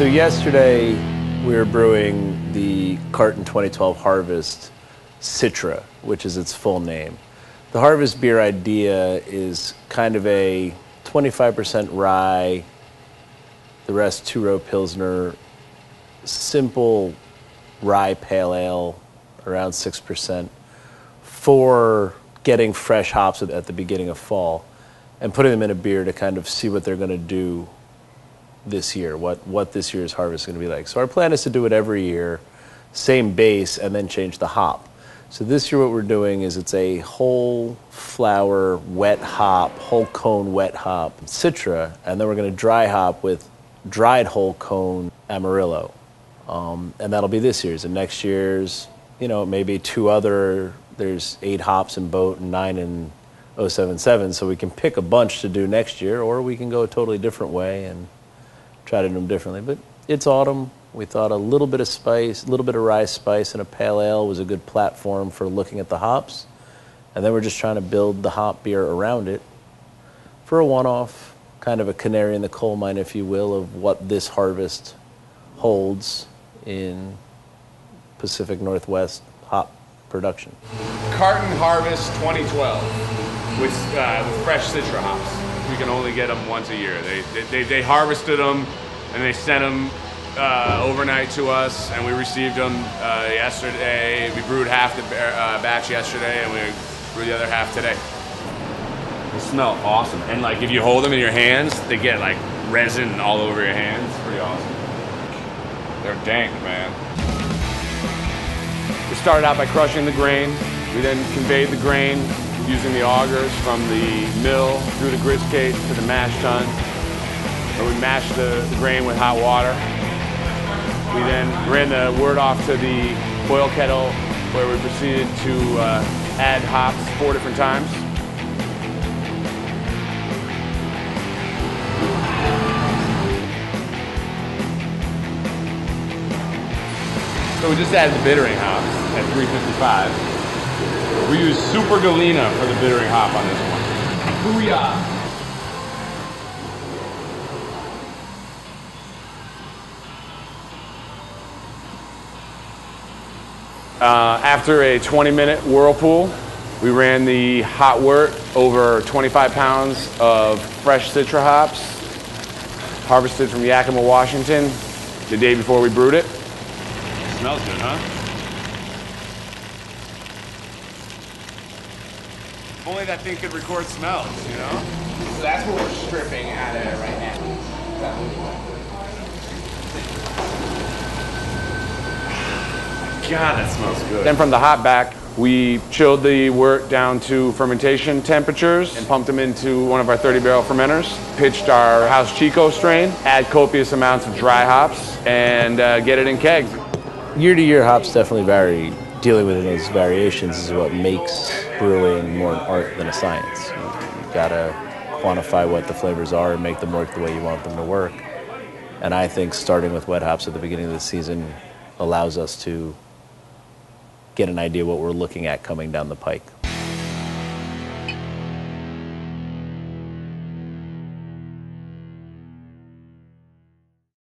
So yesterday we were brewing the Carton 2012 Harvest Citra, which is its full name. The Harvest beer idea is kind of a 25% rye, the rest two row pilsner, simple rye pale ale, around 6%, for getting fresh hops at the beginning of fall and putting them in a beer to kind of see what they're going to do this year, what, what this year's harvest is going to be like. So our plan is to do it every year, same base, and then change the hop. So this year what we're doing is it's a whole flower wet hop, whole cone wet hop Citra, and then we're going to dry hop with dried whole cone Amarillo. Um, and that'll be this year's. And next year's, you know, maybe two other, there's eight hops in boat and nine in 077. So we can pick a bunch to do next year, or we can go a totally different way and do them differently. But it's autumn. We thought a little bit of spice, a little bit of rye spice and a pale ale was a good platform for looking at the hops. And then we're just trying to build the hop beer around it for a one off, kind of a canary in the coal mine, if you will, of what this harvest holds in Pacific Northwest hop production. Carton Harvest 2012 with, uh, with fresh Citra hops. We can only get them once a year. They, they, they harvested them and they sent them uh, overnight to us, and we received them uh, yesterday. We brewed half the uh, batch yesterday, and we brewed the other half today. They smell awesome, and like if you hold them in your hands, they get like resin all over your hands. It's pretty awesome. They're dank, man. We started out by crushing the grain. We then conveyed the grain using the augers from the mill through the grist case to the mash tun. Where we mashed the, the grain with hot water. We then ran the wort off to the boil kettle where we proceeded to uh, add hops four different times. So we just added the bittering hops at 355. We use Super Galena for the bittering hop on this one. Booyah! Uh, after a 20 minute whirlpool, we ran the hot wort over 25 pounds of fresh Citra hops, harvested from Yakima, Washington, the day before we brewed it. Smells good, huh? If only that thing could record smells, you know? So that's what we're stripping out of it right now. God, that smells good. Then from the hop back, we chilled the wort down to fermentation temperatures and pumped them into one of our 30 barrel fermenters. Pitched our House Chico strain, add copious amounts of dry hops, and uh, get it in kegs. Year to year, hops definitely vary. Dealing with those variations is what makes brewing more an art than a science. You, have gotta quantify what the flavors are and make them work the way you want them to work. And I think starting with wet hops at the beginning of the season allows us to get an idea what we're looking at coming down the pike.